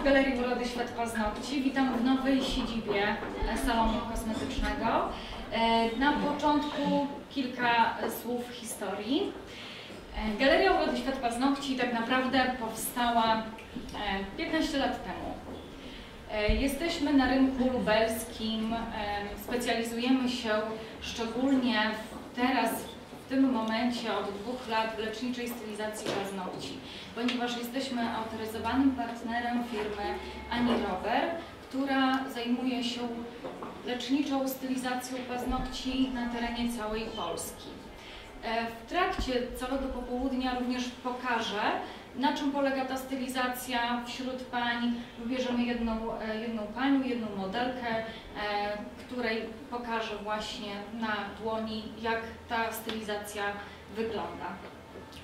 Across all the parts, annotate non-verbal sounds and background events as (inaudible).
w Galerii Urody Świat Paznokci. Witam w nowej siedzibie salonu kosmetycznego. E, Na początku kilka słów historii. E, Galeria Urody Świat Paznokci tak naprawdę powstała e, 15 lat temu. E, Jesteśmy na rynku lubelskim, e, specjalizujemy się szczególnie teraz, w tym momencie od dwóch lat w leczniczej stylizacji paznokci, ponieważ jesteśmy autoryzowanym partnerem firmy Ani Rower, która zajmuje się leczniczą stylizacją paznokci na terenie całej Polski. E, W trakcie całego popołudnia również pokażę, na czym polega ta stylizacja wśród pań. Wybierzemy jedną, e, jedną panią, jedną modelkę, e, której pokażę właśnie na dłoni, jak ta stylizacja wygląda.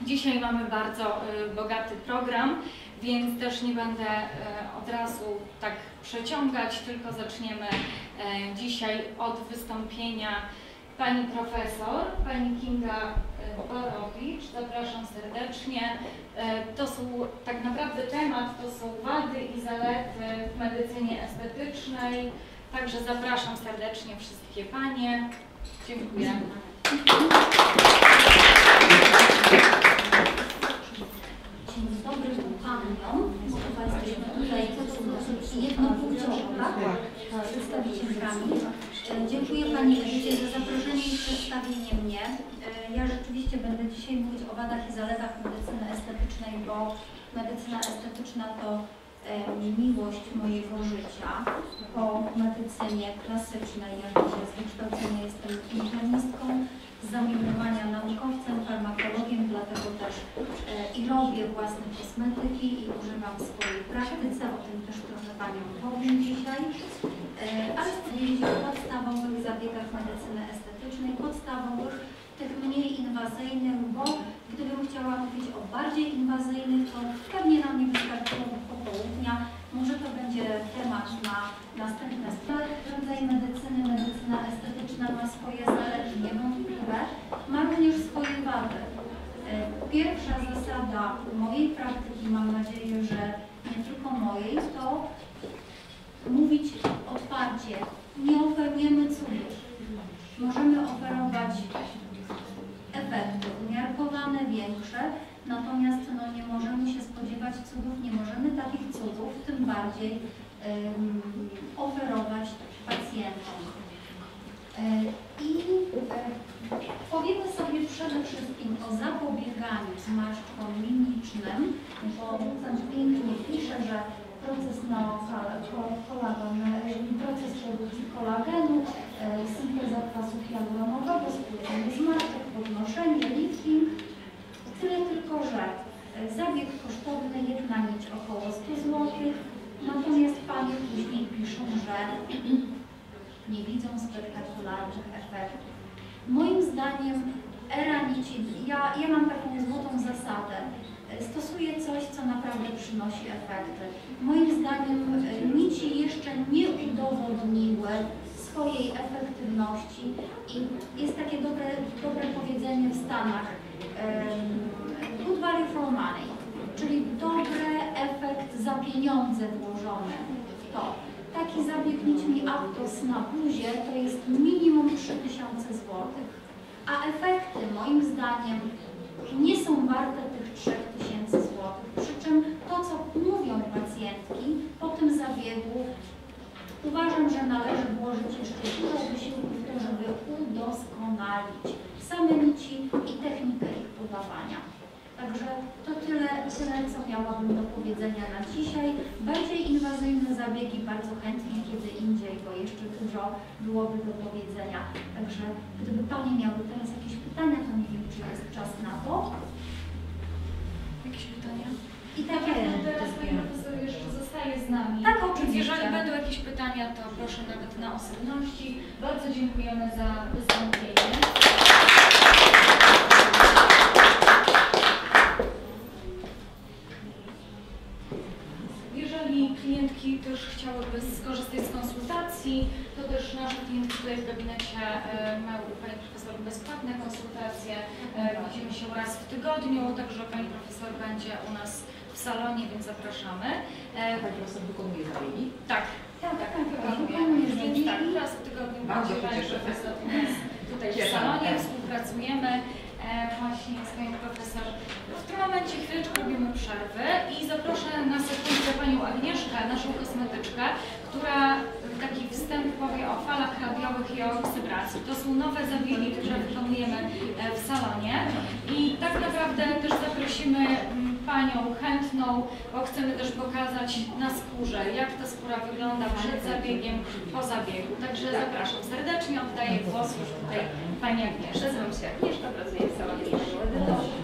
Dzisiaj mamy bardzo e, bogaty program, więc też nie będę od razu tak przeciągać, tylko zaczniemy dzisiaj od wystąpienia pani profesor, pani Kinga e, Borowicz. Zapraszam serdecznie. E, To są tak naprawdę temat, to są wady i zalety w medycynie estetycznej. Także zapraszam serdecznie wszystkie panie. Dziękuję. Dzień dobry paniom. Jesteśmy tutaj jednopłciowo, tak? Przedstawicielkami. Dziękuję Pani Edycie za zaproszenie i przedstawienie mnie. E, Ja rzeczywiście będę dzisiaj mówić o wadach i zaletach medycyny estetycznej, bo medycyna estetyczna to miłość mojego życia. Po medycynie klasycznej, się z wykształcenia jestem internistką, z zamiłowania naukowcem, farmakologiem, dlatego też e, i robię własne kosmetyki i używam w swojej praktyce, o tym też trochę Paniom powiem dzisiaj. E, Ale chcę powiedzieć o podstawowych zabiegach medycyny estetycznej, podstawowych, tych mniej inwazyjnych, bo gdybym chciała mówić o bardziej inwazyjnych, to pewnie nam nie wystarczyło popołudnia. Może to będzie temat na następne sprawy. Rodzaj medycyny, medycyna estetyczna ma swoje zalety niewątpliwe, ma również swoje wady. Pierwsza zasada mojej praktyki, mam nadzieję, że nie tylko mojej, to mówić otwarcie. Nie oferujemy cudów. Możemy oferować efekty umiarkowane, większe, natomiast no, nie możemy się spodziewać cudów, nie możemy takich cudów tym bardziej oferować pacjentom. E, I e, powiemy sobie przede wszystkim o zapobieganiu zmarszczkom mimicznym, bo tam pięknie pisze, że proces ko- kolagen, proces produkcji kolagenu, e, synteza kwasu hialuronowego, spłycenie zmarszczek, podnoszenie, lifting. Tyle tylko, że e, zabieg kosztowny, jedna nić około 100 zł, natomiast panie później piszą, że (clears throat) nie widzą spektakularnych efektów. Moim zdaniem era nici, ja, ja mam taką złotą zasadę, e, stosuję coś, co naprawdę przynosi efekty. Moim zdaniem e, nici jeszcze nie udowodniły swojej efektywności i jest takie dobre, dobre powiedzenie w Stanach good value for money, czyli dobry efekt za pieniądze włożone w to. Taki zabieg nićmi Aptos na buzie to jest minimum 3000 zł, a efekty moim zdaniem nie są warte 3000 zł. Przy czym to, co mówią pacjentki po tym zabiegu, uważam, że należy włożyć jeszcze dużo wysiłku w to, żeby udoskonalić same nici i technikę ich podawania. Także to tyle, tyle, co miałabym do powiedzenia na dzisiaj. Bardziej inwazyjne zabiegi bardzo chętnie kiedy indziej, bo jeszcze dużo byłoby do powiedzenia. Także gdyby Panie miały teraz jakieś pytania, to nie wiem, czy jest czas na to. I tak jak No teraz pani profesor jeszcze zostaje z nami. Tak, Więc oczywiście. jeżeli będą jakieś pytania, to proszę nawet na osobności. Bardzo dziękujemy za wystąpienie. Jeżeli klientki też chciałyby skorzystać z konsultacji, to też nasze klientki tutaj w gabinecie e, mają u Pani Profesor bezpłatne konsultacje. E, Widzimy się raz w tygodniu, także Pani Profesor będzie u nas w salonie, więc zapraszamy. E, Pani profesor wykonuje zabiegi. tak, Tak, tak, tak, tak, raz w tygodniu będzie Pani profesor u nas tutaj w salonie, współpracujemy właśnie z Profesor. W tym momencie chwileczkę robimy przerwy i zaproszę na sekundkę Panią Agnieszkę, naszą kosmetyczkę, która taki wstęp powie o falach radiowych i o oksybracji. To są nowe zabiegi, które wykonujemy e, w salonie i tak naprawdę też zaprosimy mm, Panią chętną, bo chcemy też pokazać na skórze, jak ta skóra wygląda przed zabiegiem, po zabiegu. Także zapraszam serdecznie, oddaję głos już tutaj Pani Agnieszce. Nazywam się Agnieszka,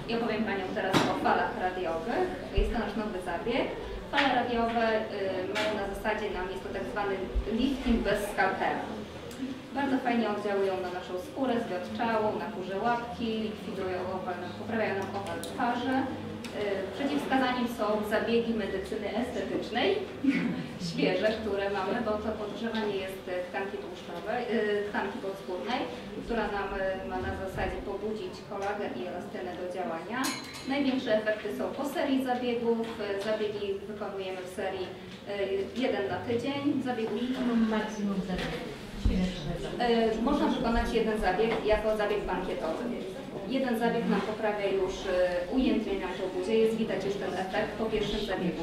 i opowiem Panią teraz o falach radiowych. Jest to nasz nowy zabieg. Fale radiowe y, mają na zasadzie nam, jest to tak zwany lifting bez skalpela. Bardzo fajnie oddziałują na naszą skórę, zwiot czału, na kurze łapki, likwidują poprawiają nam opal twarzy. Y, Przeciwwskazaniem są zabiegi medycyny estetycznej, (laughs) świeże, które mamy, bo to podgrzewanie jest tkanki tłuszczowej, y, tkanki podskórnej, która nam y, ma na zasadzie pobudzić kolagen i elastynę do działania. Największe efekty są po serii zabiegów. Zabiegi wykonujemy w serii jeden na tydzień. Zabiegów Maksimum zabiegów. E, Można wykonać jeden zabieg jako zabieg bankietowy. Jeden zabieg nam poprawia już e, ujędrnie naszą buzię, jest widać już ten efekt po pierwszym zabiegu.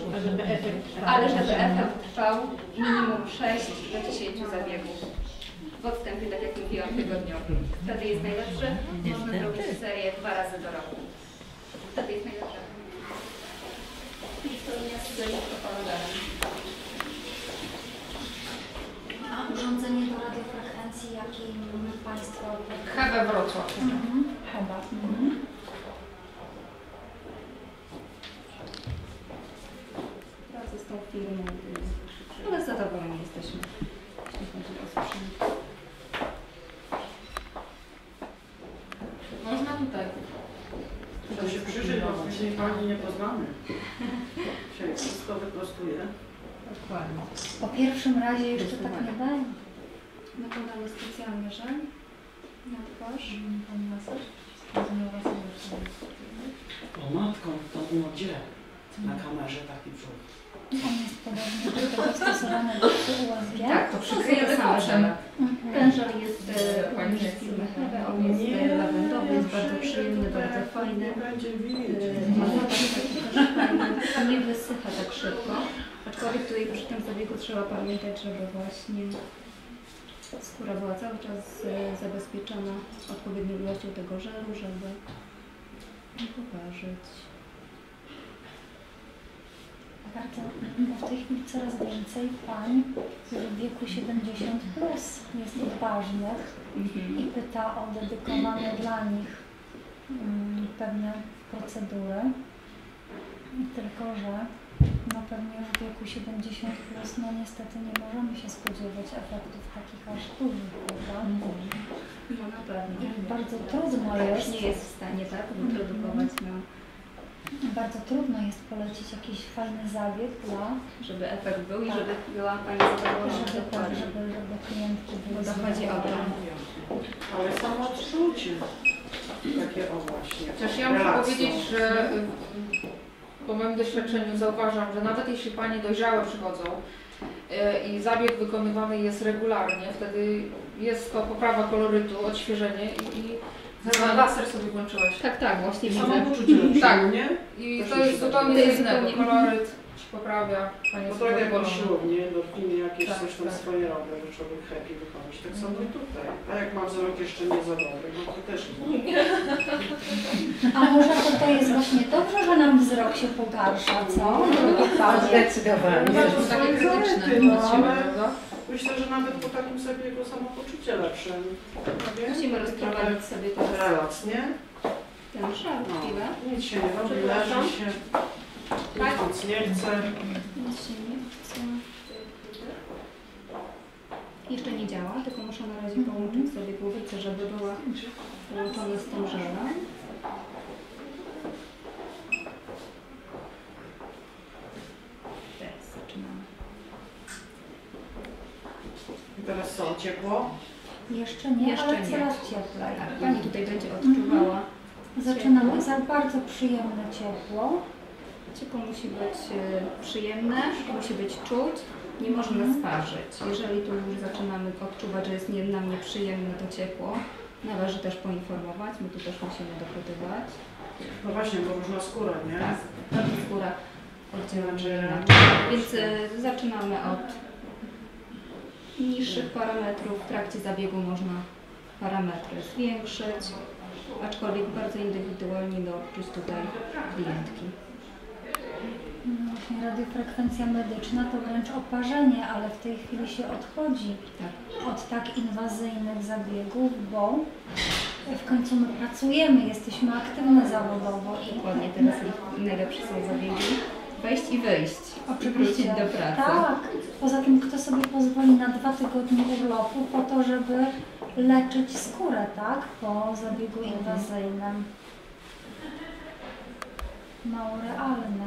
Ale żeby efekt trwał minimum 6 do 10 zabiegów. W odstępie, tak jak mówiłam, tygodniowo. Wtedy jest najlepszy. Można zrobić serię dwa razy do roku. Wtedy jest najlepszy. Historia z. A urządzenie do radiofrekwencji, jakim Państwo... Hebe Wrocław. Mhm. Heba. Pracy z tą firmą, ale zadowoleni jesteśmy. jeśli chodzi o sprzęt. Można tutaj. To się przyjrzeć, bo później pani nie poznamy. Się wszystko wyprostuje. Dokładnie. Po pierwszym razie jeszcze tak nie będzie. Nakładamy specjalnie żel na twarz. Pani masaż? Zrozumiała sobie, że O matką, to było gdzie? Na kamerze taki brzuch. On jest podobny do tego stosowany do USG. Tak, to przykryjemy. Mhm. Ten żel jest e, z firmy Hebe, on jest e, lawendowy, jest bardzo przyjemny, bardzo fajny. Nie będzie widzieć. E, fajny, nie wysycha tak szybko. Aczkolwiek tutaj przy tym zabiegu trzeba pamiętać, żeby właśnie skóra była cały czas e, zabezpieczona odpowiednią ilością tego żelu, żeby nie poparzyć. Bardzo, bo w tej chwili coraz więcej pań w wieku 70 plus jest odważnych i pyta o dedykowane dla nich mm, pewne procedury. Tylko, że no pewnie już w wieku 70 plus no niestety nie możemy się spodziewać efektów takich aż dużych, prawda? No na pewno. Bardzo trudno już jest, nie jest w stanie tak wyprodukować, no, bardzo trudno jest polecić jakiś fajny zabieg dla, żeby efekt był i Tak. żeby była Pani zadowolona żeby, tak, żeby, żeby klientki były zadowolone. Ale samo odczucie. Takie o właśnie. Chociaż ja muszę powiedzieć, że po moim doświadczeniu zauważam, że nawet jeśli Panie dojrzałe przychodzą y, i zabieg wykonywany jest regularnie, wtedy jest to poprawa kolorytu, odświeżenie i, i Chyba laser sobie włączyłaś. Tak, tak, właśnie Samo widzę. poczucie lepsze, Tak. nie? I to jest zupełnie zupełnie- Koloryt poprawia, Pani Bo jest tak jak na siłowni, endorfiny jakieś Tak, coś tam tak. swoje robią, że człowiek happy wychodzi. Tak samo i tutaj. A jak ma wzrok jeszcze nie za dobry, no to też nie. A może to, to jest właśnie dobrze, że nam wzrok się pogarsza, co? Zdecydowanie. No, to są takie krytyczne No, ale-? Myślę, że nawet po takim zabiegu samopoczucie lepsze. No wiesz? Musimy rozprowadzić sobie teraz Relaks, nie? ten szal No. chwilę. Nic się nie robi, leży się. Tak. Nic nie chce. Nic się nie chce. Jeszcze nie działa, tylko muszę na razie połączyć sobie głowicę, żeby była połączona z tym żelem. Teraz zaczynamy. I teraz co, ciepło? Jeszcze nie, Jeszcze ale nie. coraz cieplej. Tak, Pani tutaj będzie odczuwała. Zaczynamy za bardzo przyjemne ciepło. Ciepło musi być e, przyjemne, musi być czuć, nie można sparzyć. Jeżeli tu już zaczynamy odczuwać, że jest nie, nam nieprzyjemne to ciepło, należy też poinformować, my tu też musimy dopytywać. No właśnie, bo różna skóra, nie? Tak, każda skóra oddzielna. Więc e, zaczynamy od niższych parametrów. W trakcie zabiegu można parametry zwiększyć, aczkolwiek bardzo indywidualnie do odczuć tutaj klientki. No Właśnie radiofrekwencja medyczna to wręcz oparzenie, ale w tej chwili się odchodzi Tak. od tak inwazyjnych zabiegów, bo w końcu my pracujemy, jesteśmy aktywne zawodowo i Dokładnie teraz najlepsze są zabiegi. Wejść i wyjść. I wrócić do pracy. Tak. Poza tym kto sobie pozwoli na dwa tygodnie urlopu po to, żeby leczyć skórę, tak? Po zabiegu inwazyjnym. Mało realne.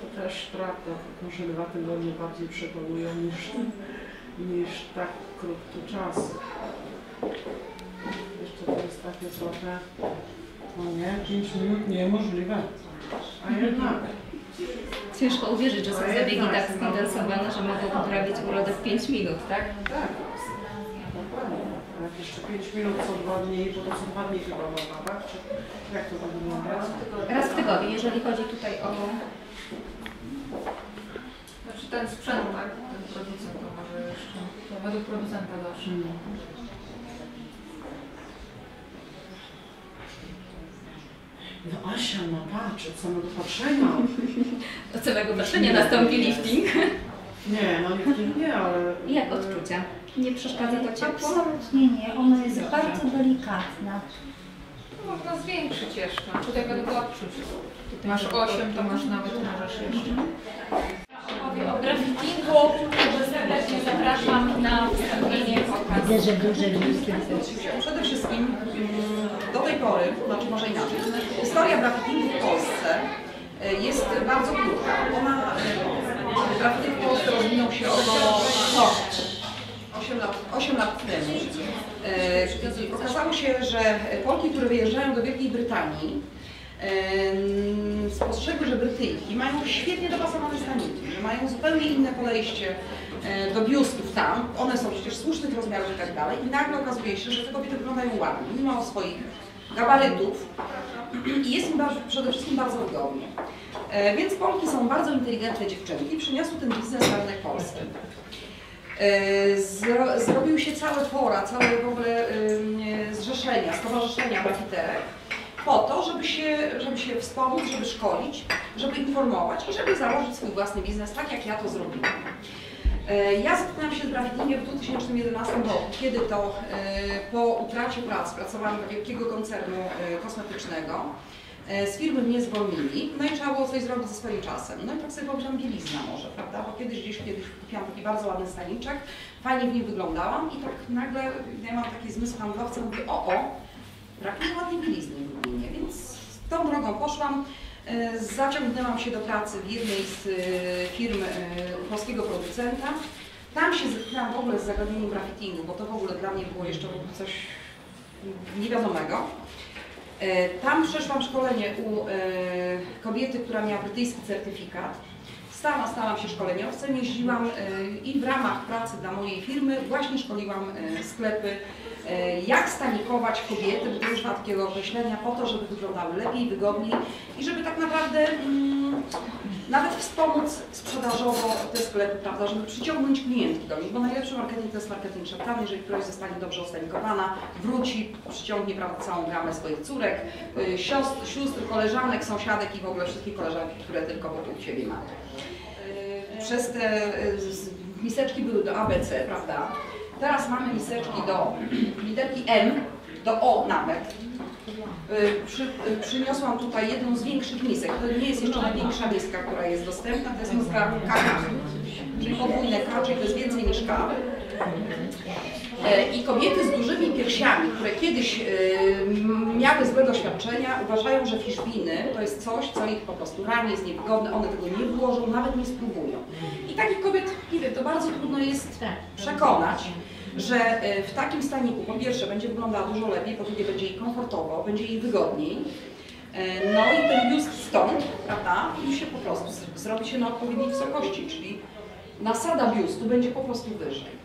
To też prawda, tylko że dwa tygodnie bardziej przekonują niż, niż tak krótki czas. Jeszcze to jest takie trochę, no nie, 5 minut niemożliwe. A jednak. Ciężko uwierzyć, że są zabiegi tak skondensowane, że mogą poprawić urodę w 5 minut, tak? Tak, dokładnie. Jeszcze 5 minut co dwa dni, bo to są dwa dni chyba można, tak? Czy jak to wygląda? Raz w tygodniu, jeżeli chodzi tutaj o Znaczy ten sprzęt, tak? Ten producent to może jeszcze, to według producenta zawsze. No Asia, no patrz, od samego patrzenia. od samego patrzenia nastąpi lifting. Nie, no lifting nie, ale... Jak odczucia? Nie przeszkadza to ciepło? Absolutnie nie. Ono jest Dobrze. bardzo delikatne. To można zwiększyć jeszcze. Tutaj odczuć. Tutaj Masz to- 8, to masz nawet możesz jeszcze. Powie o graffitingu, także serdecznie zapraszam na wystąpienie pokaz. Przede wszystkim mm, do tej pory, znaczy może inaczej, historia graffitingu w Polsce e, jest bardzo krótka. Ona, e, graffiting w Polsce rozwinął się około no, 8 lat, 8 lat temu. E, Okazało się, że Polki, które wyjeżdżają do Wielkiej Brytanii, spostrzegły, że Brytyjki mają świetnie dopasowane staniki, że mają zupełnie inne podejście e, do biustów tam. One są przecież słusznych rozmiarów i tak dalej. I nagle okazuje się, że te kobiety wyglądają ładnie, mimo swoich gabarytów. I jest im bardzo, przede wszystkim bardzo wygodnie. E, Więc Polki są bardzo inteligentne dziewczynki i przyniosły ten biznes rynek polski. E, Zro, zrobił się całe fora, całe w ogóle ym, zrzeszenia, stowarzyszenia grafiterek po to, żeby się, żeby się wspomóc, żeby szkolić, żeby informować i żeby założyć swój własny biznes, tak jak ja to zrobiłam. E, Ja zetknęłam się z graffitingiem w 2011 roku, kiedy to e, po utracie pracy pracowałam dla wielkiego koncernu e, kosmetycznego. E, Z firmy mnie zwolnili, no i trzeba było coś zrobić ze swoim czasem. No i tak sobie pomyślałam, bielizna może, prawda? Bo kiedyś gdzieś kiedyś kupiłam taki bardzo ładny staniczek, fajnie w nim wyglądałam i tak nagle ja mam taki zmysł handlowca, mówię, o, o, brak mi ładnej bielizny w Lublinie, więc tą drogą poszłam. E, Zaciągnęłam się do pracy w jednej z e, firm polskiego producenta. Tam się zetknęłam w ogóle z zagadnieniem graffitingu, bo to w ogóle dla mnie było jeszcze coś niewiadomego. E, Tam przeszłam szkolenie u e, kobiety, która miała brytyjski certyfikat. Sama stałam się szkoleniowcem, jeździłam e, i w ramach pracy dla mojej firmy właśnie szkoliłam sklepy, jak stanikować kobiety, bo to takiego określenia, po to, żeby wyglądały lepiej, wygodniej i żeby tak naprawdę mm, nawet wspomóc sprzedażowo te sklepy, prawda, żeby przyciągnąć klientki do nich, bo najlepszy marketing to jest marketing szeptany, jeżeli któraś zostanie dobrze ostanikowana, wróci, przyciągnie prawda, całą gamę swoich córek, y, siostr, sióstr, koleżanek, sąsiadek i w ogóle wszystkie koleżanki, które tylko wokół siebie ma. Y, Przez te y, miseczki były do ABC, prawda? Teraz mamy miseczki do (clears throat) literki M, do O nawet. Y, Przy, y, przyniosłam tutaj jedną z większych misek. To nie jest jeszcze największa miska, która jest dostępna, to jest miska K, czyli podwójne K, czyli to jest więcej niż K. E, I kobiety z dużymi piersiami, które kiedyś m, miały złe doświadczenia, uważają, że fiszbiny to jest coś, co ich po prostu rani, jest niewygodne, one tego nie włożą, nawet nie spróbują. I takich kobiet, nie wiem, to bardzo trudno jest przekonać, że e, w takim staniku po pierwsze będzie wyglądała dużo lepiej, po drugie będzie jej komfortowo, będzie jej wygodniej. E, No i ten biust stąd, prawda, już się po prostu zrobi się na odpowiedniej wysokości, czyli nasada biustu będzie po prostu wyżej.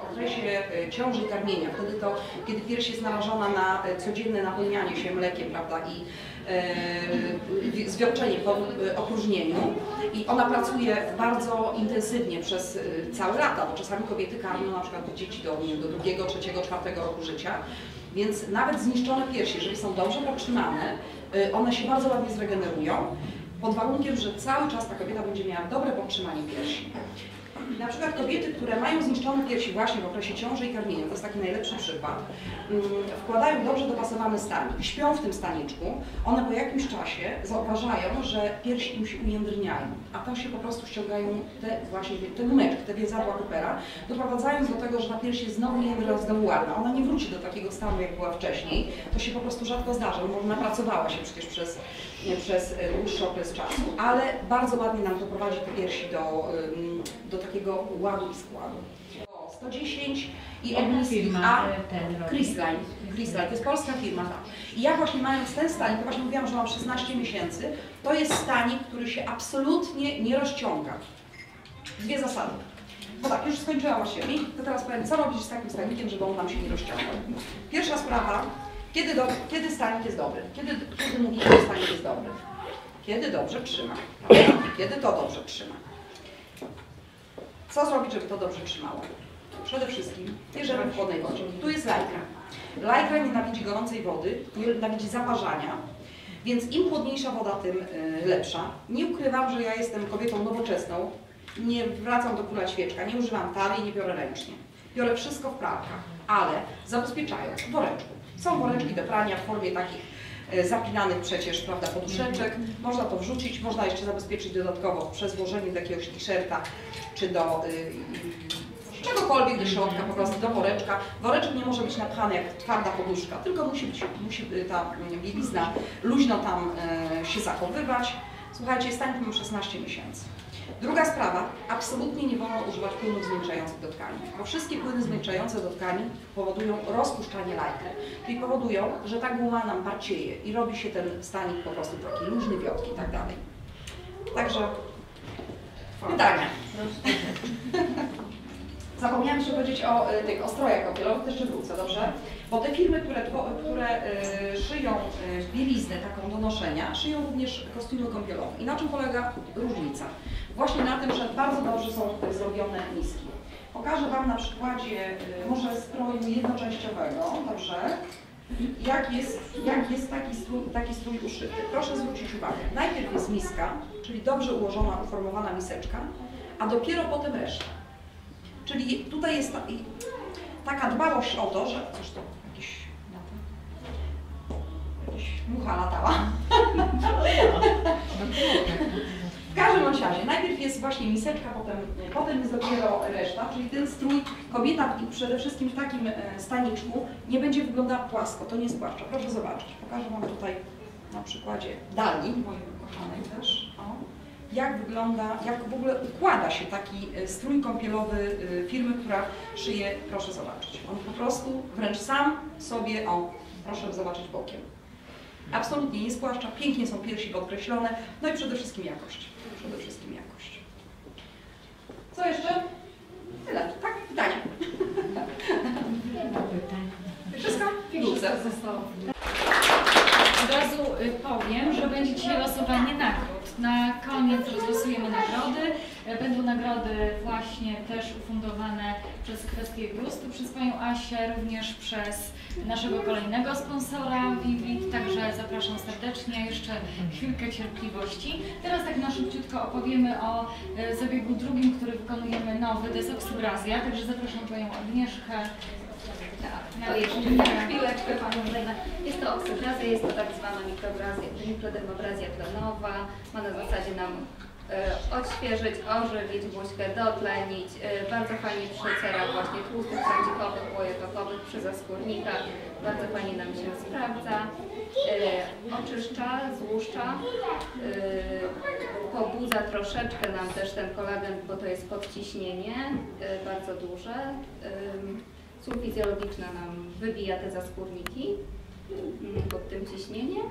W okresie e, ciąży i karmienia, wtedy to, kiedy pierś jest narażona na codzienne napełnianie się mlekiem, prawda, i e, wi- zwierczenie po opróżnieniu i ona pracuje bardzo intensywnie przez e, całe lata, bo czasami kobiety karmią na przykład dzieci do, do drugiego, trzeciego, czwartego roku życia, więc nawet zniszczone piersi, jeżeli są dobrze podtrzymane, e, one się bardzo ładnie zregenerują, pod warunkiem, że cały czas ta kobieta będzie miała dobre podtrzymanie piersi. Na przykład kobiety, które mają zniszczone piersi właśnie w okresie ciąży i karmienia, to jest taki najlepszy przykład, mm, wkładają dobrze dopasowany stanik, śpią w tym staniczku, one po jakimś czasie zauważają, że piersi im się ujędrniają, a to się po prostu ściągają te właśnie te gumeczki, te więzadła Coopera, doprowadzając do tego, że ta pierś jest znowu jędra, znowu ładna. Ona nie wróci do takiego stanu, jak była wcześniej. To się po prostu rzadko zdarza, bo napracowała się przecież przez, przez e, dłuższy okres czasu, ale bardzo ładnie nam doprowadzi te piersi do, do takiego ładu i składu. O, 110 i Jaka ogniski firma A. e? Chrisline. Chrisline, to jest polska firma, tak. I ja właśnie mając ten stanik, to właśnie mówiłam, że mam 16 miesięcy, to jest stanik, który się absolutnie nie rozciąga. Dwie zasady. No tak, już skończyłam właściwie. To teraz powiem, co robić z takim stanikiem, żeby on nam się nie rozciągał. Pierwsza sprawa, kiedy, do, kiedy stanik jest dobry? Kiedy, kiedy mówimy, że stanik jest dobry? Kiedy dobrze trzyma. Kiedy to dobrze trzyma. Co zrobić, żeby to dobrze trzymało? Przede wszystkim bierzemy w chłodnej wodzie. Tu jest lajkra. Lajkra nienawidzi gorącej wody, nienawidzi zaparzania, więc im chłodniejsza woda, tym y, lepsza. Nie ukrywam, że ja jestem kobietą nowoczesną, nie wracam do kula świeczka, nie używam talii, nie biorę ręcznie. Biorę wszystko w pralkach, ale zabezpieczając w woreczku. Są woreczki do prania w formie takich e, zapinanych przecież, prawda, poduszeczek. Można to wrzucić, można jeszcze zabezpieczyć dodatkowo przez włożenie do jakiegoś t-shirta czy do y, y, czegokolwiek do środka, po prostu do woreczka. Woreczek nie może być napchany jak twarda poduszka, tylko musi być, musi y, ta mm, bielizna luźno tam e, się zachowywać. Słuchajcie, stanik mam 16 miesięcy. Druga sprawa, absolutnie nie wolno używać płynów zmniejszających do tkani, bo wszystkie płyny zmniejszające do tkani powodują rozpuszczanie lajky, czyli powodują, że ta guma nam parcieje i robi się ten stanik po prostu taki luźny, wiotki i tak dalej. Także pytania. Zapomniałam jeszcze powiedzieć o y, tych ostrojach kąpielowych, też wrócę, dobrze? Bo te firmy, które, które y, szyją y, bieliznę taką do noszenia, szyją również kostiumy kąpielowe. I na czym polega różnica? Właśnie na tym, że bardzo dobrze są zrobione miski. Pokażę Wam na przykładzie może stroju jednoczęściowego, dobrze? Jak jest, jak jest taki, strój, taki strój uszyty. Proszę zwrócić uwagę. Najpierw jest miska, czyli dobrze ułożona, uformowana miseczka, a dopiero potem reszta. Czyli tutaj jest taka dbałość o to, że coś to jakiś mucha latała. W każdym razie, najpierw jest właśnie miseczka, potem, potem jest dopiero reszta, czyli ten strój kobieta przede wszystkim w takim e, staniczku nie będzie wyglądała płasko, to nie spłaszcza. Proszę zobaczyć, pokażę Wam tutaj na przykładzie Dali, mojej ukochanej też, o, jak wygląda, jak w ogóle układa się taki e, strój kąpielowy e, firmy, która szyje, proszę zobaczyć. On po prostu wręcz sam sobie, o, proszę zobaczyć bokiem. Absolutnie nie spłaszcza, pięknie są piersi podkreślone, no i przede wszystkim jakość. Przede wszystkim jakość. Co jeszcze? Tyle, tak? Pytania. Pytań. Wszystko? Figurce. Od razu y, powiem, że będzie dzisiaj losowanie nagród. Na koniec rozlosujemy nagrody. E, Będą nagrody właśnie też ufundowane przez kwestię gustu, przez Panią Asię, również przez naszego kolejnego sponsora Vivit, także zapraszam serdecznie, jeszcze chwilkę cierpliwości. Teraz tak na szybciutko opowiemy o e, zabiegu drugim, który wykonujemy nowy, to jest także zapraszam Panią Agnieszkę. Tak, jeszcze na chwileczkę. Jest to oksygrazja, jest to tak zwana mikrobrazja, mikrodermobrazja tlenowa. Ma na zasadzie nam e, odświeżyć, ożywić buźkę, dotlenić. E, Bardzo fajnie przy cerach właśnie tłustych, sądzikowych, łojotokowych, przy zaskórnikach. Bardzo fajnie nam się sprawdza. E, Oczyszcza, złuszcza. Pobudza troszeczkę nam też ten kolagen, bo to jest podciśnienie bardzo duże. Sól fizjologiczna nam wybija te zaskórniki mm, pod tym ciśnieniem.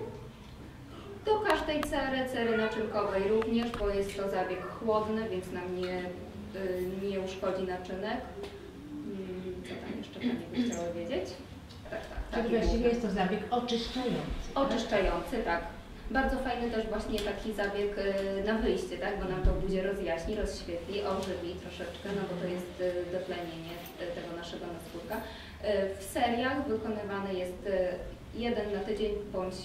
Do każdej cery, cery naczynkowej również, bo jest to zabieg chłodny, więc nam nie, y, nie uszkodzi naczynek. Mm, Co tam jeszcze Pani by chciały wiedzieć? Tak, tak, Czyli tak. właściwie jest to zabieg oczyszczający. Oczyszczający, tak. Bardzo fajny też właśnie taki zabieg y, na wyjście, tak? Bo nam to budzie rozjaśni, rozświetli, ożywi troszeczkę, no bo to jest y, dotlenienie y, tego naszego naskórka. W seriach wykonywany jest jeden na tydzień bądź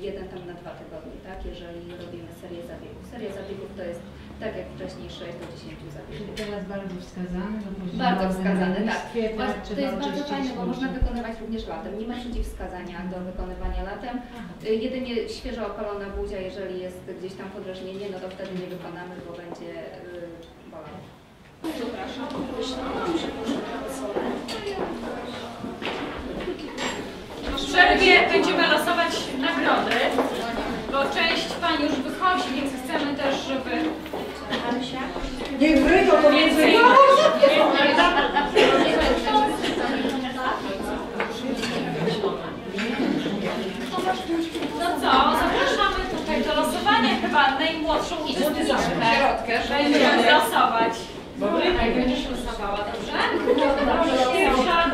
jeden tam na dwa tygodnie, tak? Jeżeli robimy serię zabiegów. Seria zabiegów to jest tak jak wcześniej 6 do 10 zabiegów. Czyli teraz bardzo wskazane, później Bardzo wskazane, tak. to jest bardzo fajne, bo można wykonywać również latem. Nie ma przeciwwskazania do wykonywania latem. Y, Jedynie świeżo opalona buzia, jeżeli jest gdzieś tam podrażnienie, no to wtedy nie wykonamy, bo będzie yy, bolało. W przerwie będziemy losować nagrody, bo część Pani już wychodzi, więc chcemy też, żeby Niech wyjdą, to więcej... No co, zapraszamy tutaj do losowania chyba najmłodszą uczestniczkę. Będziemy losować. Tak, będziesz losowała, dobrze? Pierwsza.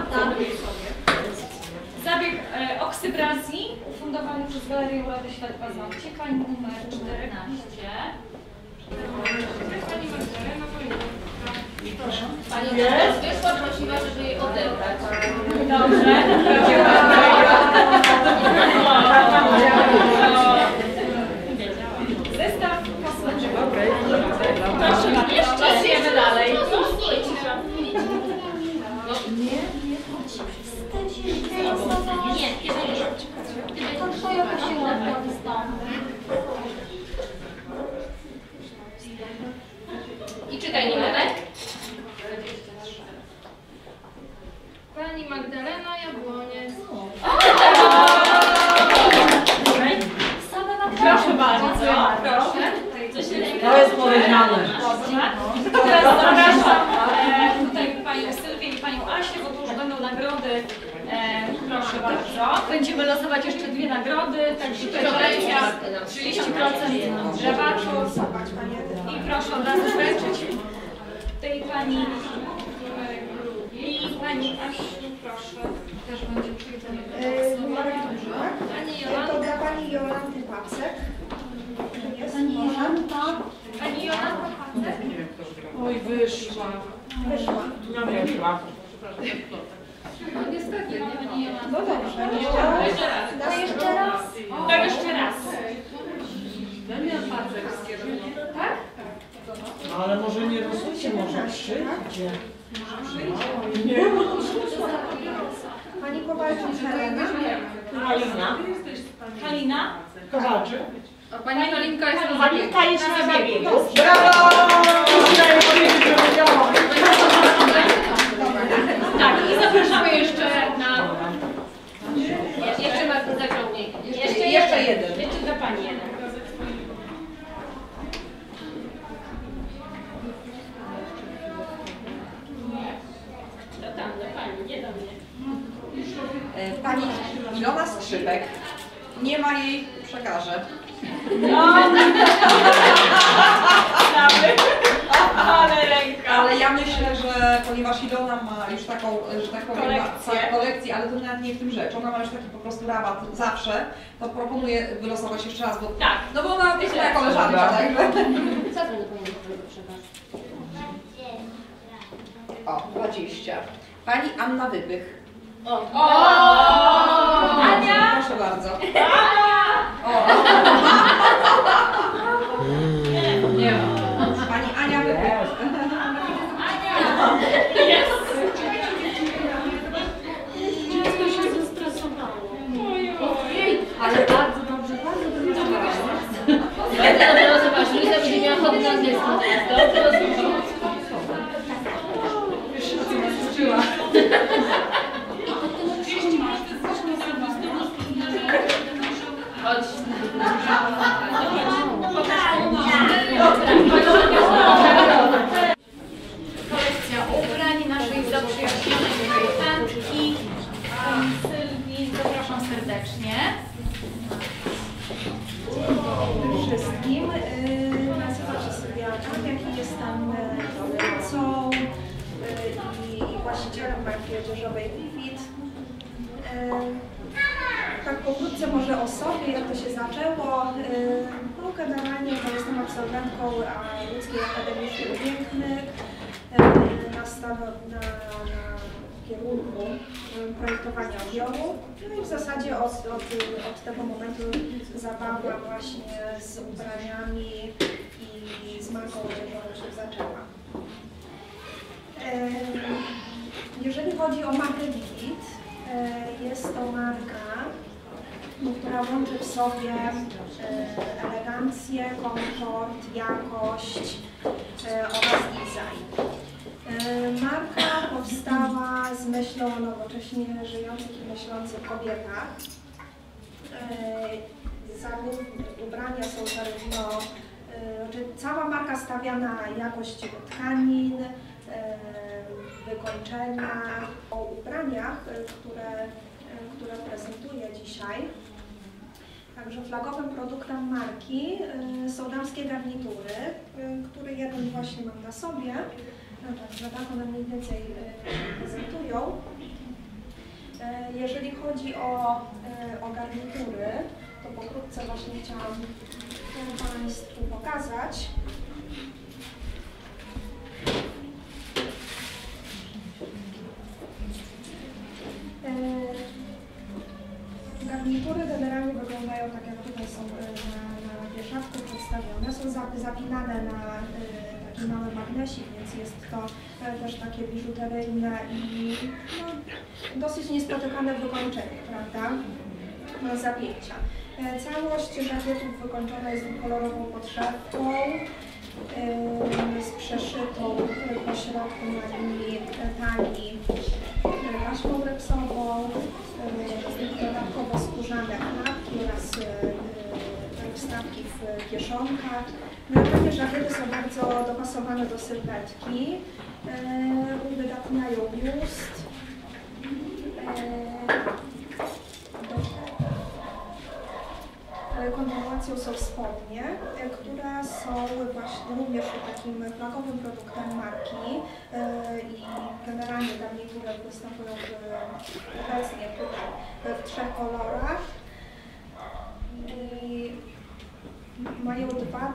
Zabieg e, oksybracji ufundowany przez Galerię Urody Świat Paznokcie, pani numer 14. Pani. Pani wyszła, prosiła, żeby jej odebrać. Dobrze. To. I czytaj numerek. Pani Magdalena Jabłoniec. Same na Proszę bardzo. Proszę. To jest powiedziane. Teraz zapraszam e, tutaj panią Sylwię i panią Asię, bo tu już będą nagrody. E, Będziemy losować jeszcze dwie nagrody, także kolekcja 30% rabatu. I proszę od razu wręczyć tej pani drugi. I pani Asiu, proszę, też będzie tak? Pani To Jolanta. dla Pani Jolanty Papsek. Pani? Jolanta. Pani Jolanta Pacek. Oj, wyszła. Wyszła. No wyszła. No niestety, nie. No dobrze. Jeszcze raz. Jeszcze raz. No jeszcze raz. To jeszcze raz. Tak? No, ale może nie rosujcie, może przyjdzie. Pani Kowalczyk Helena. Halina. Halina. Kowalczyk. A pani Halinka jest na zabiegu. jest na zabiegu. Brawo! Chciałem powiedzieć, że wiedziałam. Tak, i zapraszamy jeszcze na... Jeszcze ma zaciągnięcie. Jeszcze, jeszcze jeden. Jeszcze dla Pani jeden. To tam, do Pani, nie do mnie. Pani Ilona Skrzypek. Nie ma jej, przekażę. No! Ale ręka. Ale ja myślę, że ponieważ Ilona ma już taką, że tak powiem, Kolekcję. Ma, tak, kolekcję, ale to nawet nie w tym rzecz. Ona ma już taki po prostu rabat zawsze, to proponuję wylosować jeszcze raz, bo Tak. no bo ona jest moja koleżanka, Dobra. także. Co to przekazać? O, 20. Pani Anna Wypych. O! Ania! Proszę bardzo. O. Nie. Pani Ania Wypych. Ania! Jest! Dziecko się zestresowało. Ojej. Ale bardzo dobrze, bardzo dobrze. Będę dobrze zobaczyć, że będzie miała chody na właścicielem marki odzieżowej Vivid. Em, Tak pokrótce może o sobie, jak to się zaczęło. Em, No generalnie to jestem absolwentką a, Łódzkiej Akademii Sztuk Pięknych em, na, stawo, na, na kierunku em, projektowania odbioru. No i w zasadzie od, od, od tego momentu zabawa właśnie z ubraniami i z marką odzieżową się zaczęła. Em, Jeżeli chodzi o markę Vivid, e, jest to marka, no, która łączy w sobie e, elegancję, komfort, jakość e, oraz design. E, Marka powstała z myślą o nowocześnie żyjących i myślących kobietach. E, ubrania są zarówno, znaczy cała marka stawia na jakość tkanin, wykończenia, o ubraniach, które, które prezentuję dzisiaj. Także flagowym produktem marki e, są damskie garnitury, e, które jeden właśnie mam na sobie. No Także tak one mniej więcej się prezentują. Jeżeli chodzi o, o garnitury, to pokrótce właśnie chciałam Państwu pokazać. E, Garnitury generalnie wyglądają tak, jak tutaj są e, na, na wieszakku przedstawione. Są za- zapinane na e, taki mały magnesik, więc jest to e, też takie biżuteryjne i no, dosyć niespotykane wykończenie, prawda? Zapięcia. Całość żakietów wykończona jest kolorową podszewką z przeszytą e, po środku na linii e, taśmą repsową, dodatkowo skórzane klapki oraz e, e, wstawki w kieszonkach. Generalnie żakiety są bardzo dopasowane do sylwetki, uwydatniają biust. Są spodnie, e, które są właśnie również takim flagowym produktem marki e, i generalnie garnitury występują w, obecnie tutaj w trzech kolorach. I mają dwa,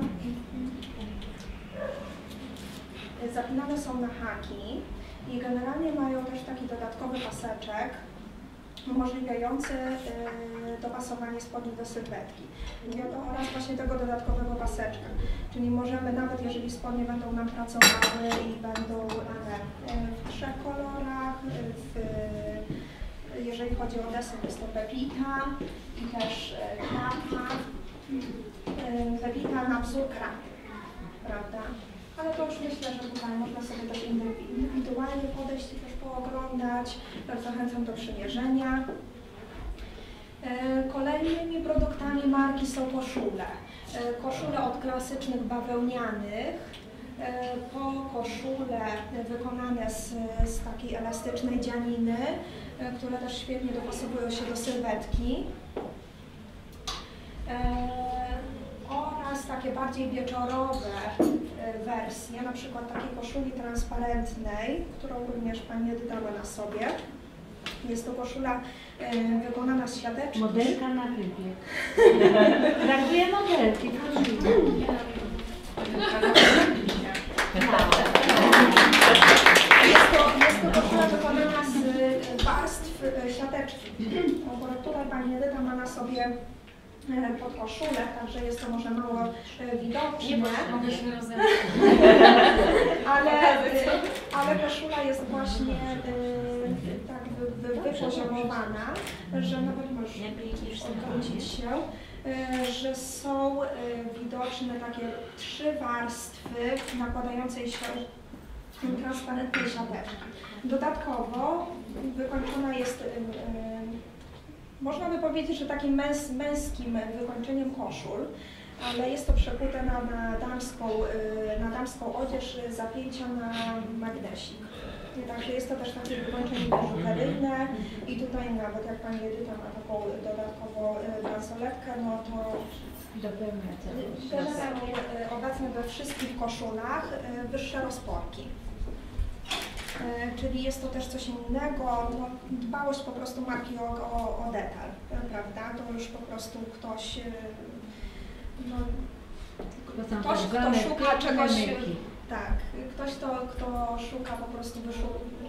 zapinane są na haki i generalnie mają też taki dodatkowy paseczek, umożliwiający y, dopasowanie spodni do sylwetki. Mówię to oraz właśnie tego dodatkowego paseczka. Czyli możemy, nawet jeżeli spodnie będą nam pracowały i będą one y, w trzech kolorach, y, w, jeżeli chodzi o desen, jest to pepita i też krapa. Y, Pepita na wzór prawda? Ale to już myślę, że tutaj można sobie też indywi- indywidualnie podejść i też pooglądać. Bardzo zachęcam do przymierzenia. E, Kolejnymi produktami marki są koszule. E, Koszule od klasycznych bawełnianych e, po koszule wykonane z, z takiej elastycznej dzianiny, które też świetnie dopasowują się do sylwetki. Oraz takie bardziej wieczorowe wersje, na przykład takiej koszuli transparentnej, którą również Pani ma na sobie. Jest to koszula e, wykonana z siateczki. Modelka na rybie. (laughs) Brakuje modelki. Jest to, jest to koszula wykonana z warstw e, siateczki. Akurat tutaj Pani Edyta ma na sobie e, podkoszulę, także jest to może mało e, widoczne. Mogę się (laughs) ale, y, ale koszula jest właśnie tak wy, wy, wypoziomowana, że nawet możesz odwrócić się, że są widoczne takie trzy warstwy nakładającej się transparentnej siateczki. Dodatkowo wykończona jest, można by powiedzieć, że takim męs, męskim wykończeniem koszul, ale jest to przekute na, na, damską, y, na damską odzież zapięcia na magnesik. Także jest to też takie wykończenie biżuteryjne i tutaj nawet jak Pani Edyta ma taką dodatkową y, bransoletkę, no to Dopełnia generalnie y, obecnie we wszystkich koszulach wyższe rozporki. E, Czyli jest to też coś innego, no, dbałość po prostu marki o, o, o detal, prawda? To już po prostu ktoś, e, no, ktoś, kto szuka czegoś, tak, ktoś, kto, kto szuka po prostu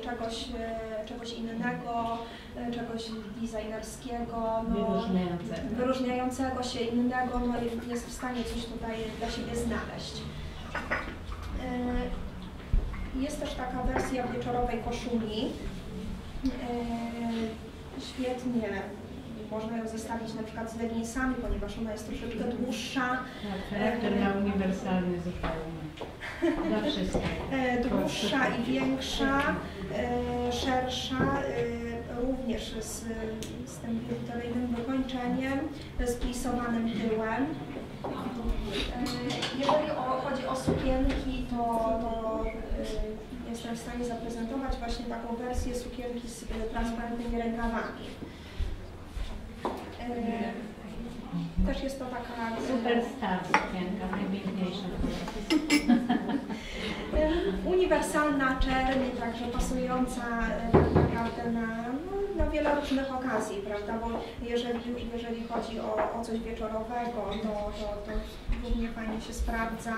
czegoś, e, czegoś innego, czegoś designerskiego, no, Wyróżniające. wyróżniającego się innego, no jest w stanie coś tutaj dla siebie znaleźć. Jest też taka wersja wieczorowej koszuli. E, Świetnie można ją zestawić na przykład z leginsami, ponieważ ona jest troszeczkę dłuższa, Tak, charakter na uniwersalny zupełnie. Dla wszystkich. e, dłuższa i większa, e, szersza, również z, z tym biżuteryjnym wykończeniem, splisowanym tyłem. E, Jeżeli chodzi o sukienki, to, to e, jestem w stanie zaprezentować właśnie taką wersję sukienki z e, transparentnymi rękawami. Też jest to taka Superstar sukienka, najpiękniejsza. (laughs) Uniwersalna czerń, także pasująca tak naprawdę na, wiele różnych okazji, prawda? Bo jeżeli jeżeli chodzi o, o coś wieczorowego, to, to, to równie fajnie się sprawdza.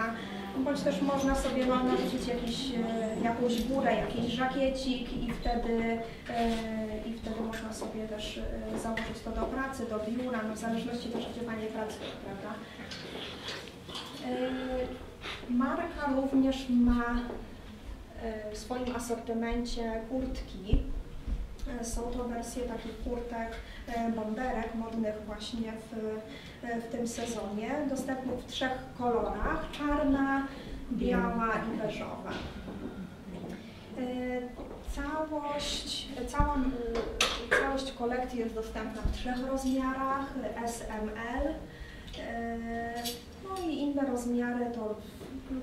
Bądź też można sobie no, narzucić jakiś, e, jakąś górę, jakiś żakiecik i wtedy, e, i wtedy można sobie też e, założyć to do pracy, do biura, no, w zależności też gdzie Pani pracuje, prawda? Marka również ma w swoim asortymencie kurtki. E, Są to wersje takich kurtek, e, bomberek modnych właśnie w, e, w tym sezonie, dostępnych w trzech kolorach, czarna, biała i beżowa. Całość, cała, całość kolekcji jest dostępna w trzech rozmiarach, SML, no i inne rozmiary to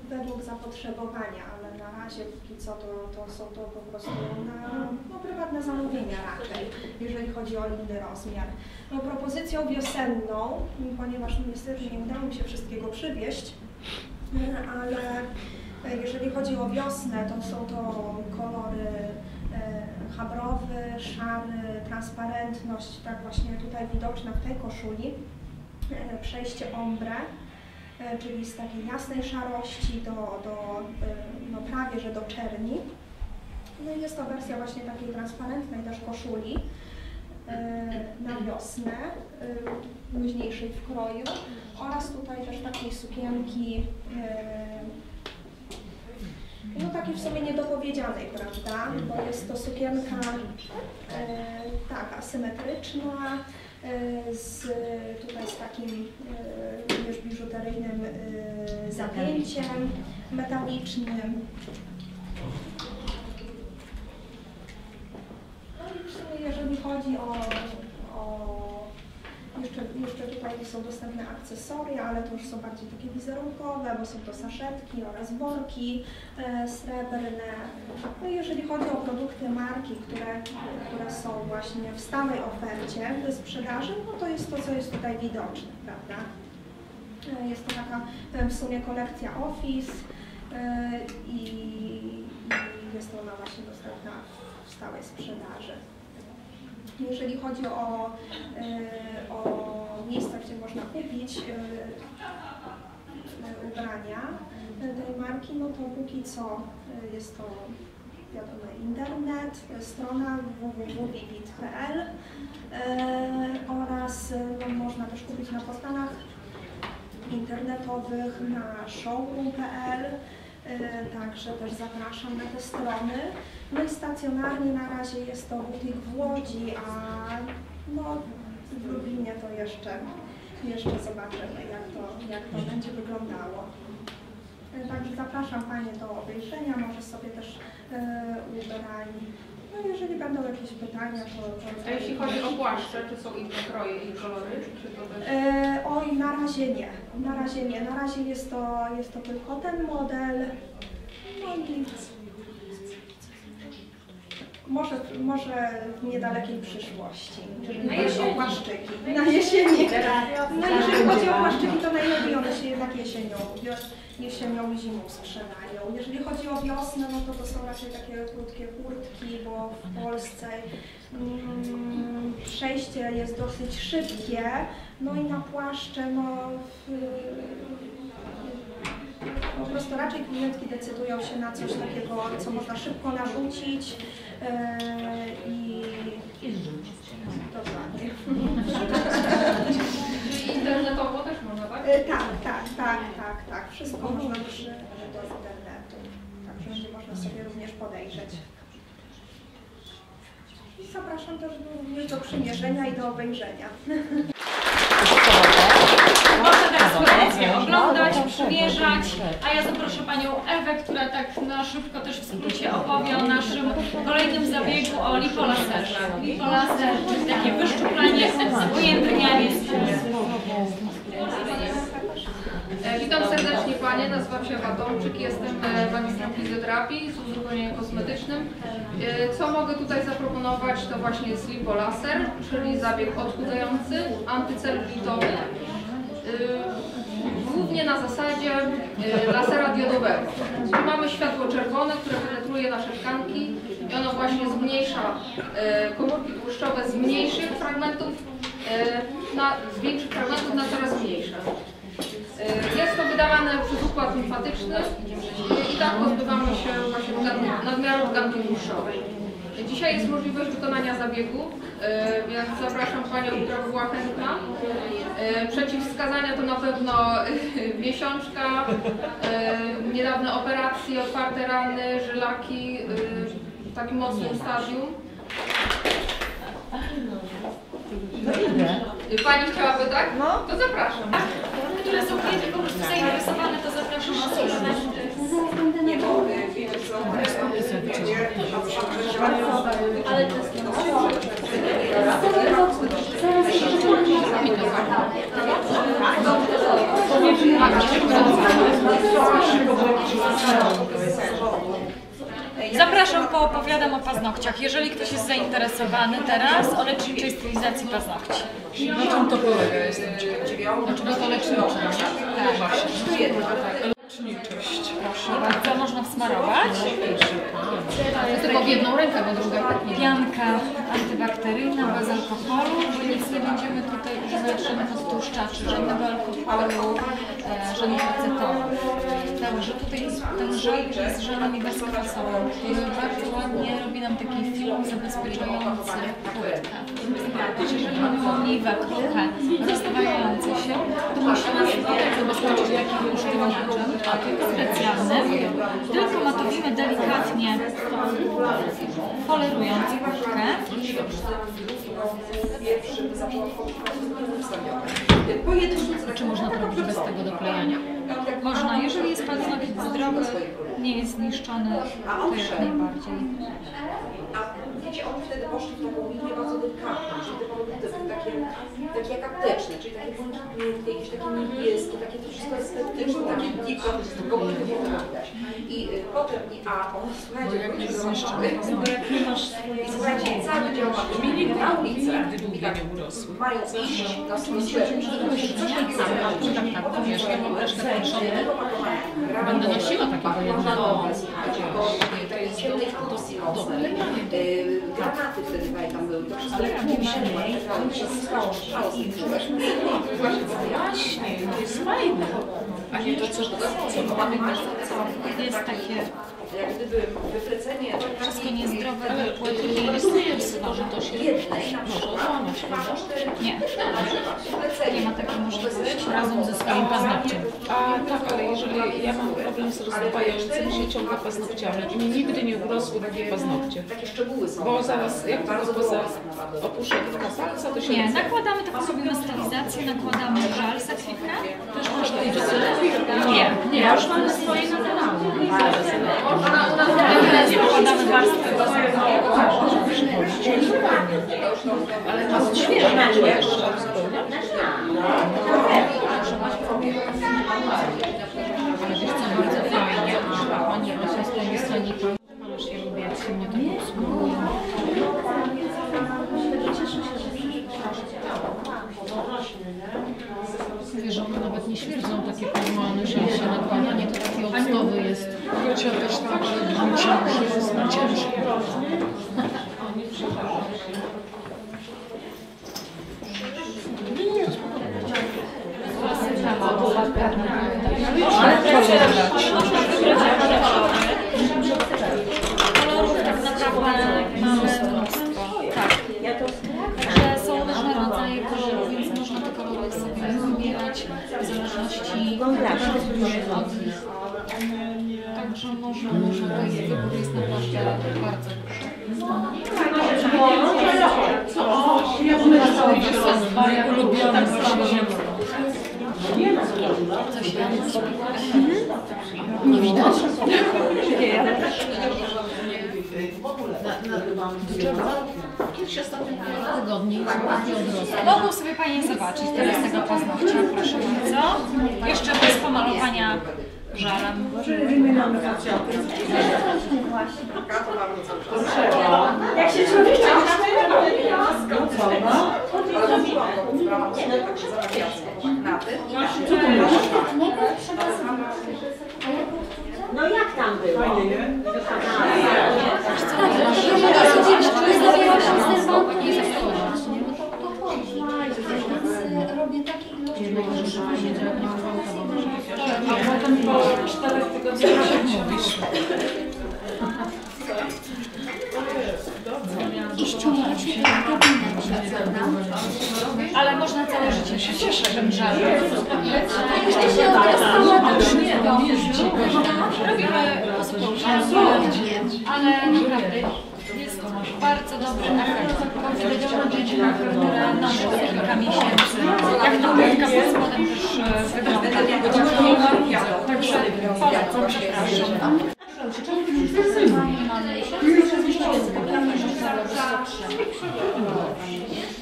według zapotrzebowania, na razie póki co to, to są to po prostu na no, prywatne zamówienia raczej, jeżeli chodzi o inny rozmiar. No, propozycją wiosenną, ponieważ niestety nie udało mi się wszystkiego przywieźć, ale jeżeli chodzi o wiosnę, to są to kolory e, chabrowy, szary, transparentność, tak właśnie tutaj widoczna w tej koszuli, e, przejście ombre, czyli z takiej jasnej szarości do, do e, no prawie że do czerni. No i jest to wersja właśnie takiej transparentnej też koszuli e, na wiosnę, e, luźniejszej w kroju oraz tutaj też takiej sukienki e, no takiej w sumie niedopowiedzianej, prawda? Bo jest to sukienka e, tak, asymetryczna, e, z, tutaj z takim e, również biżuteryjnym e, zapięciem metalicznym. No i jeżeli chodzi o jeszcze, jeszcze tutaj są dostępne akcesoria, ale to już są bardziej takie wizerunkowe, bo są to saszetki oraz worki e, srebrne. No i jeżeli chodzi o produkty marki, które, które są właśnie w stałej ofercie do sprzedaży, no to jest to, co jest tutaj widoczne, prawda? E, Jest to taka e, w sumie kolekcja Office e, i, i jest ona właśnie dostępna w stałej sprzedaży. Jeżeli chodzi o, e, o miejsca, gdzie można kupić e, e, ubrania tej marki, no to póki co jest to wiadomo internet, strona www.vivit.pl e, oraz no, można też kupić na portalach internetowych na showroom.pl Także też zapraszam na te strony. No i stacjonarnie na razie jest to butik w Łodzi, a no, w Lublinie to jeszcze, jeszcze zobaczymy, jak to, jak to będzie wyglądało. E, Także zapraszam Panie do obejrzenia, może sobie też e, ubrani. No jeżeli będą jakieś pytania, to... to A jeśli chodzi o płaszcze, czy są inne kroje i kolory? Czy to też... E, oj, na razie nie. Na razie nie. Na razie jest to, jest to tylko ten model. No i może, może w niedalekiej przyszłości, czyli Na jesieni. o płaszczyki. Na jesieni. No jeżeli chodzi o płaszczyki, to najlepiej one się jednak jesienią, wios- jesienią i zimą skrzynają. Jeżeli chodzi o wiosnę, no to to są raczej takie krótkie kurtki, bo w Polsce mm, przejście jest dosyć szybkie, no i na płaszcze, no w, po prostu raczej klientki decydują się na coś takiego, co można szybko narzucić e, i dokładnie. Czyli internetowo też można, tak? E, Tak, tak, tak, tak, tak. Wszystko można przy, do internetu. Także będzie można sobie również podejrzeć. I zapraszam też również do przymierzenia i do obejrzenia. Można teraz kolekcję oglądać, przymierzać, a ja zaproszę Panią Ewę, która tak na szybko też w skrócie opowie o naszym kolejnym zabiegu o lipolaserze. Lipolaser, czyli takie wyszczuplanie, ujędrnianie skóry. E, Witam serdecznie Panie, nazywam się Ewa Tomczyk, jestem e, magistrem fizjoterapii z uzupełnieniem kosmetycznym. E, Co mogę tutaj zaproponować to właśnie jest lipolaser, czyli zabieg odchudzający, antycelulitowy. Głównie na zasadzie lasera diodowego. Tu mamy światło czerwone, które penetruje nasze tkanki i ono właśnie zmniejsza komórki tłuszczowe z mniejszych fragmentów na, z większych fragmentów na coraz mniejsze. Y, Jest to wydawane przez układ limfatyczny i tak pozbywamy się właśnie nadmiaru tkanki tłuszczowej. Dzisiaj jest możliwość wykonania zabiegu, y, więc zapraszam Panią, która by była chętna. Y, Przeciwwskazania to na pewno (laughs) miesiączka, niedawne operacje, otwarte rany, żylaki w takim mocnym stadium. Y, Pani chciałaby tak? No. To zapraszam. Które są klienty po prostu zainteresowane, to zapraszam osoby. Nie, bo y, wiemy co, Ale to jest Zapraszam, poopowiadam o paznokciach. Jeżeli ktoś jest zainteresowany teraz o leczniczej stylizacji paznokci. Na czym to polega? Jestem ciekawa. Dlaczego to lecznicze? Leczniczość. Proszę bardzo, można wsmarować. Tylko w jedną rękę, bo druga tak nie. Pianka antybakteryjna bez alkoholu, bo nic nie będziemy tutaj używać żadnych odtłuszczaczy, żadnego alkoholu, e, żadnych acetonów. Także tutaj ten żel jest żelami bezkwasowym, który bardzo ładnie robi nam taki film zabezpieczający płytkę. Jeżeli mamy łamliwe, kruche, rozstawające się, to musimy sobie zabezpieczyć takim usztywniaczem specjalnym. Tylko matowimy delikatnie polerując jednym Czy można to robić bez tego doklejania? Można, jeżeli jest paznokieć zdrowy, nie jest zniszczony, to jak najbardziej. A wiecie, oni wtedy poszli w taką linię bardzo delikatną, takie, takie jak apteczne, czyli takie błękitniutkie, jakieś takie niebieskie, takie to wszystko estetyczne, takie diko, tylko nie było widać. I y, potem, i, a on, słuchajcie, jak do zniszczony i słuchajcie, cały dział ma na ulicę, nie urosły. mają iść na sklep, coś takiego, Tak, tak, tak, wiesz, ja mam resztę potrzebne. Będę nosiła takiego jednego. to ciemnej produkcji mocnej. Y, Granaty wtedy pamiętam były, to wszystko Ale później to się stało, z czułeś. Właśnie, to jest fajne. A nie to, co, co mamy Jest takie Jak gdyby wyflecenie wszystko niezdrowe nie jest ryzyko, że to się jednej na może przykład? Nie, nie ma takiej możliwości. razem ze swoim paznokciem. A tak, ale jeżeli ja mam problem z rozstawającymi się ciągle paznokciami. i mi nigdy nie urosły takie paznokcie. takie szczegóły są. Bo zaraz, jak bardzo poza opuszczę tylko palca, to się Nie, nakładamy taką robimy stylizację, nakładamy żal za chwilkę. Też można Nie, nie, już mamy swoje na Ale to świeże, wiesz co, bardzo fajnie. Pani Asia z tej stronie ja lubię, jak się mnie tak obsługują. Kolorów tak naprawdę mamy mnóstwo. Tak. Także są różne rodzaje kolorów, więc można te kolory sobie wybierać w zależności od nich. Także można, można tutaj wybór jest naprawdę bardzo duży. Moje ulubione właśnie. Coś tam Nie widać. Mogą sobie Panie zobaczyć teraz tego paznokcia, proszę bardzo. Jeszcze bez pomalowania żelem. Jak się człowiek Na tym. No jak tam było? Więc robię takie ilości A potem po czterech tygodniach mówisz. i ściągacie je w gabinecie, prawda? Ale można całe życie się cieszyć tym żelem. Jeśli się automatycznie Robimy spółrzędnie, ale naprawdę jest bardzo dobry efekt. Konfidencyjna, która nosi kilka miesięcy. Jak ta kurtka pod spodem też e, wygląda. Także polecam, przepraszam.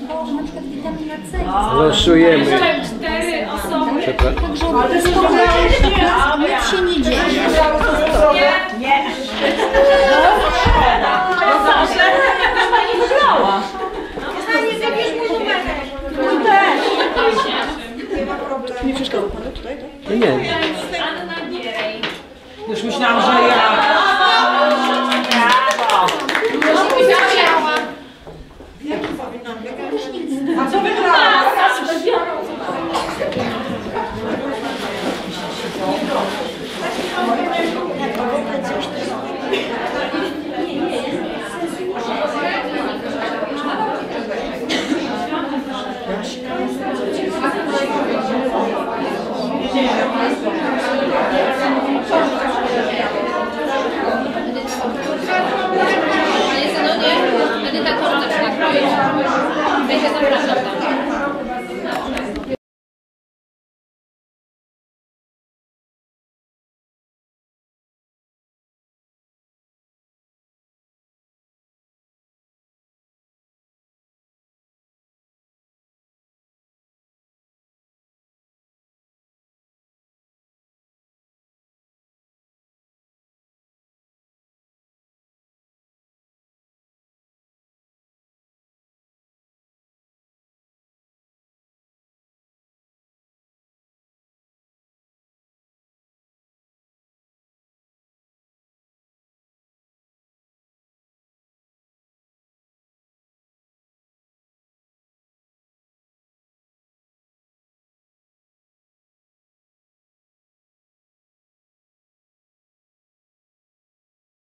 Bo na przykład witamina C jest Losujemy. Cztery osoby. Przepraszam. nic się nie dzieje. Nie. Anna Gierej. Już myślałam, że ja.